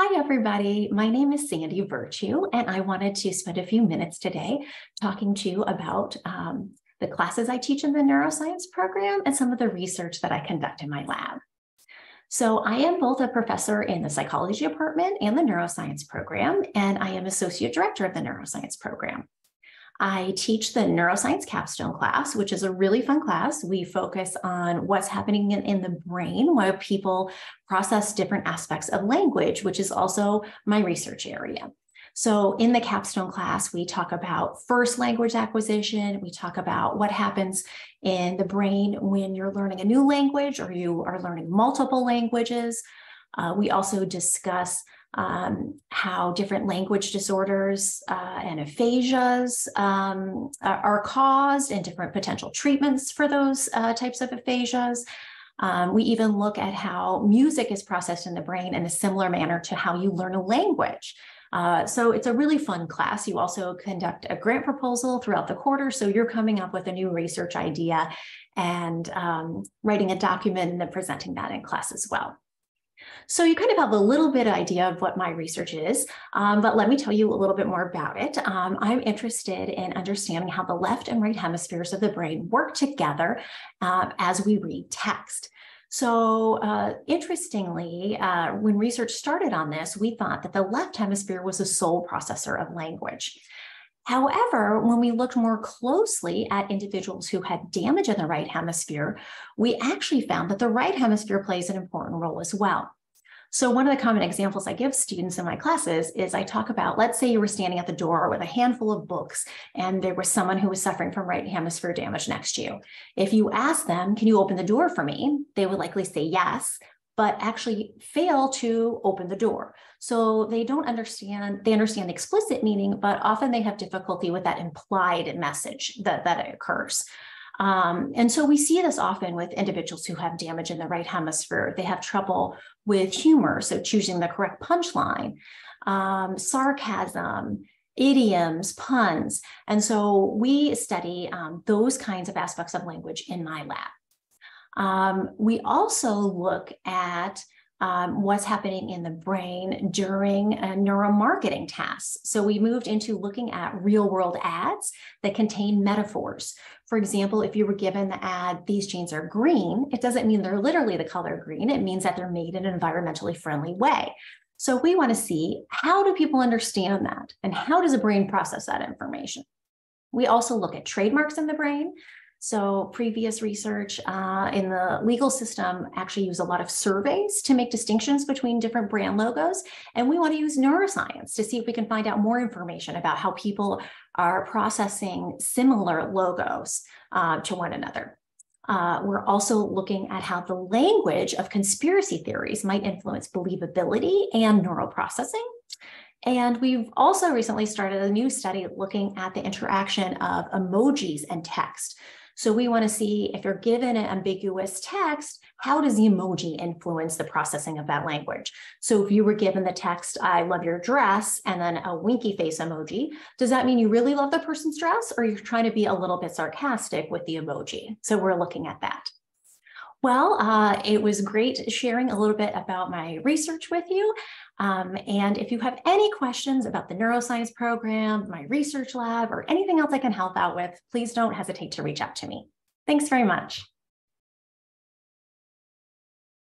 Hi, everybody. My name is Sandy Virtue, and I wanted to spend a few minutes today talking to you about um, the classes I teach in the neuroscience program and some of the research that I conduct in my lab. So, I am both a professor in the psychology department and the neuroscience program, and I am associate director of the neuroscience program. I teach the neuroscience capstone class, which is a really fun class. We focus on what's happening in, in, the brain while people process different aspects of language, which is also my research area. So, in the capstone class, we talk about first language acquisition. We talk about what happens in the brain when you're learning a new language or you are learning multiple languages. Uh, we also discuss um, how different language disorders uh, and aphasias um, are caused and different potential treatments for those uh, types of aphasias. Um, we even look at how music is processed in the brain in a similar manner to how you learn a language. Uh, so it's a really fun class. You also conduct a grant proposal throughout the quarter. So you're coming up with a new research idea and um, writing a document and then presenting that in class as well. So you kind of have a little bit idea of what my research is, um, but let me tell you a little bit more about it. Um, I'm interested in understanding how the left and right hemispheres of the brain work together uh, as we read text. So, uh, interestingly, uh, when research started on this, we thought that the left hemisphere was the sole processor of language. However, when we looked more closely at individuals who had damage in the right hemisphere, we actually found that the right hemisphere plays an important role as well. So, one of the common examples I give students in my classes is I talk about let's say you were standing at the door with a handful of books and there was someone who was suffering from right hemisphere damage next to you. If you ask them, Can you open the door for me? they would likely say yes, but actually fail to open the door. So they don't understand, they understand the explicit meaning, but often they have difficulty with that implied message that, that occurs. Um, and so we see this often with individuals who have damage in the right hemisphere. They have trouble with humor, so choosing the correct punchline, um, sarcasm, idioms, puns. And so we study um, those kinds of aspects of language in my lab. Um, we also look at um, what's happening in the brain during uh, neuromarketing tasks. So we moved into looking at real world ads that contain metaphors. For example, if you were given the ad, these jeans are green, it doesn't mean they're literally the color green. It means that they're made in an environmentally friendly way. So we want to see how do people understand that and how does the brain process that information? We also look at trademarks in the brain. So previous research uh, in the legal system actually use a lot of surveys to make distinctions between different brand logos. And we want to use neuroscience to see if we can find out more information about how people are processing similar logos uh, to one another. Uh, we're also looking at how the language of conspiracy theories might influence believability and neural processing. And we've also recently started a new study looking at the interaction of emojis and text. So we want to see if you're given an ambiguous text, how does the emoji influence the processing of that language? So if you were given the text, I love your dress, and then a winky face emoji, does that mean you really love the person's dress or you're trying to be a little bit sarcastic with the emoji? So we're looking at that. Well, uh, it was great sharing a little bit about my research with you. Um, and if you have any questions about the neuroscience program, my research lab, or anything else I can help out with, please don't hesitate to reach out to me. Thanks very much.